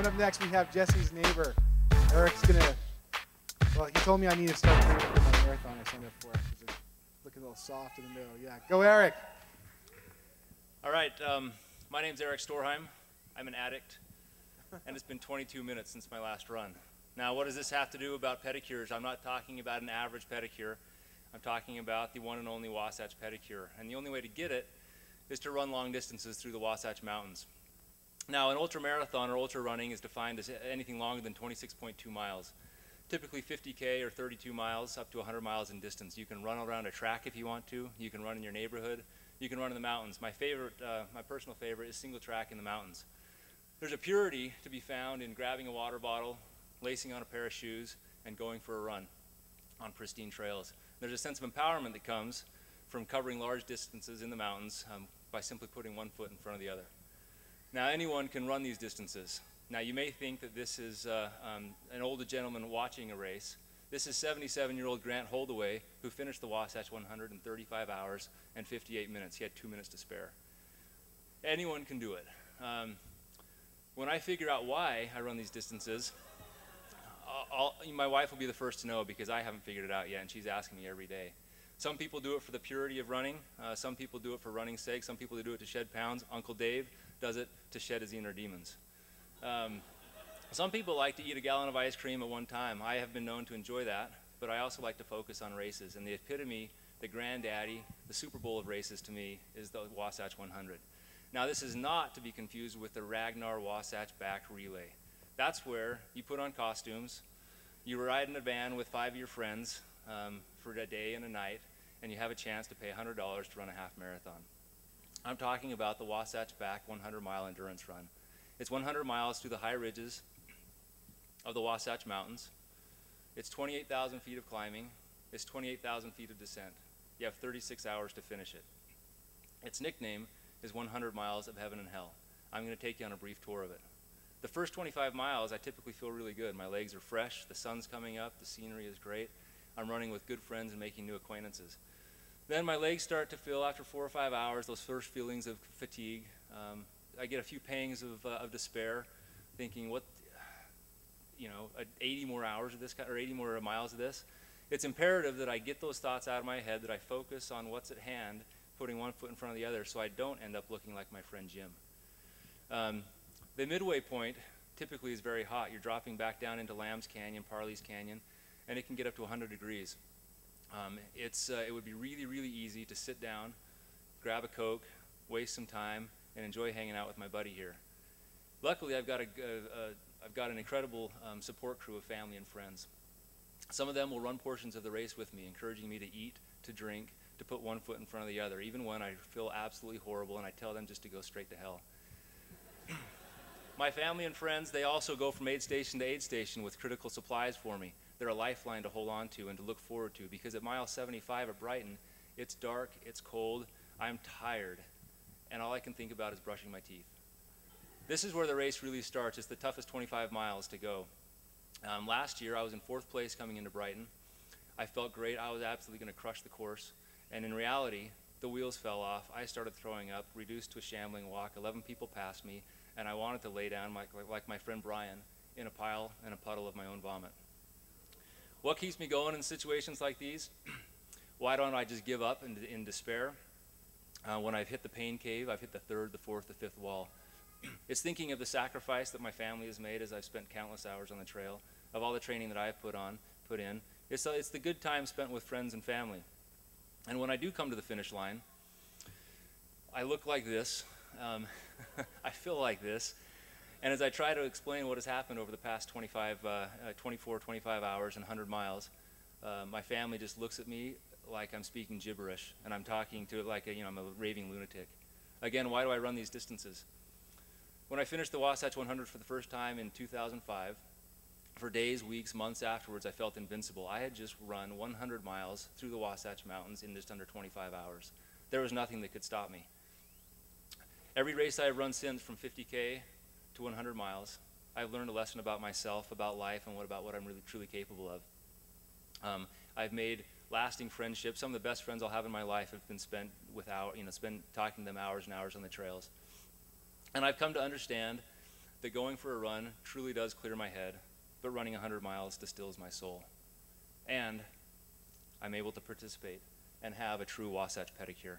Coming up next, we have Jesse's neighbor. Erik's gonna. Well, he told me I need to start training for my marathon I signed up for. 'cause it's looking a little soft in the middle. Yeah, go Erik. All right, um, my name's Erik Storheim. I'm an addict, and it's been 22 minutes since my last run. Now, what does this have to do about pedicures? I'm not talking about an average pedicure. I'm talking about the one and only Wasatch pedicure. And the only way to get it is to run long distances through the Wasatch Mountains. Now, an ultra marathon or ultra running is defined as anything longer than 26.2 miles. Typically 50K or 32 miles, up to 100 miles in distance. You can run around a track if you want to. You can run in your neighborhood. You can run in the mountains. My favorite, uh, my personal favorite is single track in the mountains. There's a purity to be found in grabbing a water bottle, lacing on a pair of shoes, and going for a run on pristine trails. There's a sense of empowerment that comes from covering large distances in the mountains um, by simply putting one foot in front of the other. Now, anyone can run these distances. Now, you may think that this is uh, um, an older gentleman watching a race. This is 77-year-old Grant Holdaway, who finished the Wasatch 135 hours and 58 minutes. He had two minutes to spare. Anyone can do it. Um, when I figure out why I run these distances, I'll, my wife will be the first to know because I haven't figured it out yet, and she's asking me every day. Some people do it for the purity of running. Uh, some people do it for running's sake. Some people do it to shed pounds. Uncle Dave does it to shed his inner demons. Um, some people like to eat a gallon of ice cream at one time. I have been known to enjoy that, but I also like to focus on races. And the epitome, the granddaddy, the Super Bowl of races to me is the Wasatch 100. Now, this is not to be confused with the Ragnar Wasatch Back Relay. That's where you put on costumes, you ride in a van with five of your friends um, for a day and a night, and you have a chance to pay $100 to run a half marathon. I'm talking about the Wasatch Back 100 mile endurance run. It's 100 miles through the high ridges of the Wasatch Mountains. It's 28,000 feet of climbing. It's 28,000 feet of descent. You have 36 hours to finish it. Its nickname is 100 miles of heaven and hell. I'm going to take you on a brief tour of it. The first 25 miles, I typically feel really good. My legs are fresh, the sun's coming up, the scenery is great. I'm running with good friends and making new acquaintances. Then my legs start to feel, after four or five hours, those first feelings of fatigue. Um, I get a few pangs of, uh, of despair, thinking, what, you know, 80 more hours of this, or 80 more miles of this. It's imperative that I get those thoughts out of my head, that I focus on what's at hand, putting one foot in front of the other, so I don't end up looking like my friend Jim. Um, the midway point typically is very hot. You're dropping back down into Lambs Canyon, Parley's Canyon, and it can get up to 100 degrees. Um, it's, uh, it would be really, really easy to sit down, grab a Coke, waste some time, and enjoy hanging out with my buddy here. Luckily, I've got, a, a, a I've got an incredible um, support crew of family and friends. Some of them will run portions of the race with me, encouraging me to eat, to drink, to put one foot in front of the other, even when I feel absolutely horrible and I tell them just to go straight to hell. my family and friends, they also go from aid station to aid station with critical supplies for me. They're a lifeline to hold on to and to look forward to because at mile 75 at Brighton, it's dark, it's cold, I'm tired, and all I can think about is brushing my teeth. This is where the race really starts. It's the toughest 25 miles to go. Um, last year, I was in fourth place coming into Brighton. I felt great. I was absolutely going to crush the course. And in reality, the wheels fell off. I started throwing up, reduced to a shambling walk. 11 people passed me, and I wanted to lay down, like, like my friend Brian, in a pile and a puddle of my own vomit. What keeps me going in situations like these? Why don't I just give up in, in despair? Uh, when I've hit the pain cave, I've hit the third, the fourth, the fifth wall. it's thinking of the sacrifice that my family has made as I've spent countless hours on the trail, of all the training that I've put on, put in. It's, uh, it's the good time spent with friends and family. And when I do come to the finish line, I look like this. Um, I feel like this. And as I try to explain what has happened over the past 25, uh, uh, 24, 25 hours and 100 miles, uh, my family just looks at me like I'm speaking gibberish, and I'm talking to it like a, you know I'm a raving lunatic. Again, why do I run these distances? When I finished the Wasatch 100 for the first time in 2005, for days, weeks, months afterwards, I felt invincible. I had just run 100 miles through the Wasatch Mountains in just under 25 hours. There was nothing that could stop me. Every race I've run since, from 50K to 100 miles, I've learned a lesson about myself, about life, and what about what I'm really truly capable of. Um, I've made lasting friendships. Some of the best friends I'll have in my life have been spent without, you know, spent talking to them hours and hours on the trails. And I've come to understand that going for a run truly does clear my head, but running 100 miles distills my soul. And I'm able to participate and have a true Wasatch pedicure.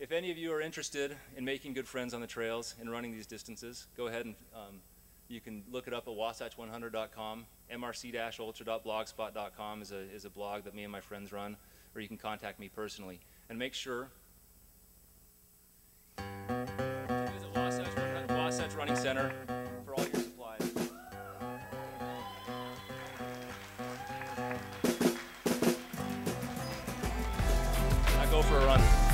If any of you are interested in making good friends on the trails and running these distances, go ahead and um, you can look it up at wasatch100.com. mrc-ultra.blogspot.com is a, is a blog that me and my friends run, or you can contact me personally. And make sure Wasatch, 100 Wasatch Running Center for all your supplies. I go for a run.